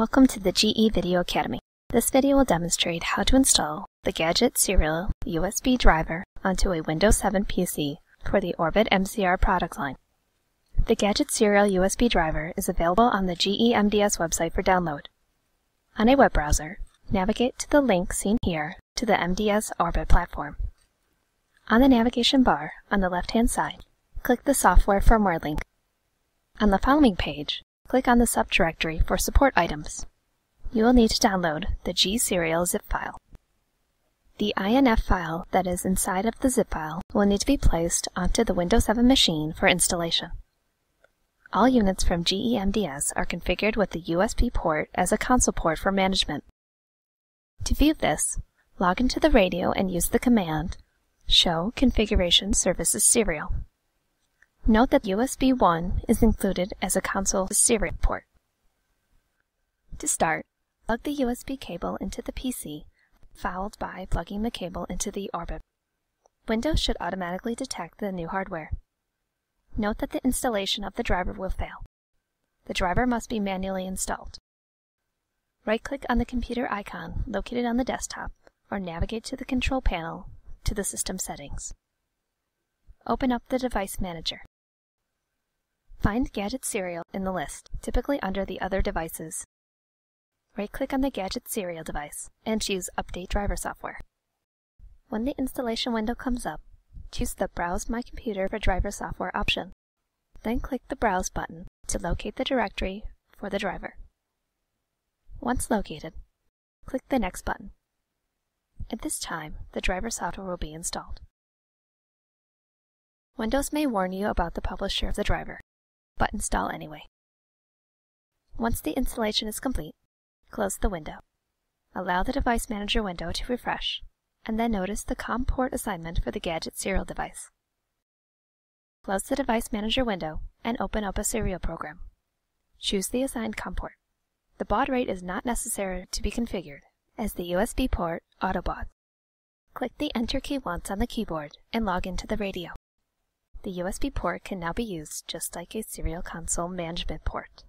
Welcome to the GE Video Academy. This video will demonstrate how to install the Gadget Serial USB driver onto a Windows 7 PC for the Orbit MCR product line. The Gadget Serial USB driver is available on the GE MDS website for download. On a web browser, navigate to the link seen here to the MDS Orbit platform. On the navigation bar on the left-hand side, click the Software Firmware link. On the following page, click on the subdirectory for support items. You will need to download the G-Serial zip file. The INF file that is inside of the zip file will need to be placed onto the Windows 7 machine for installation. All units from GEMDS are configured with the USB port as a console port for management. To view this, log into the radio and use the command show configuration services serial. Note that USB 1 is included as a console serial port. To start, plug the USB cable into the PC, followed by plugging the cable into the Orbit. Windows should automatically detect the new hardware. Note that the installation of the driver will fail. The driver must be manually installed. Right-click on the computer icon located on the desktop or navigate to the control panel to the system settings. Open up the Device Manager. Find Gadget Serial in the list, typically under the Other Devices. Right-click on the Gadget Serial device and choose Update Driver Software. When the installation window comes up, choose the Browse My Computer for Driver Software option. Then click the Browse button to locate the directory for the driver. Once located, click the Next button. At this time, the driver software will be installed. Windows may warn you about the publisher of the driver, but install anyway. Once the installation is complete, close the window. Allow the Device Manager window to refresh, and then notice the COM port assignment for the Gadget serial device. Close the Device Manager window and open up a serial program. Choose the assigned COM port. The baud rate is not necessary to be configured, as the USB port auto-bauds. Click the Enter key once on the keyboard and log into the radio. The USB port can now be used just like a serial console management port.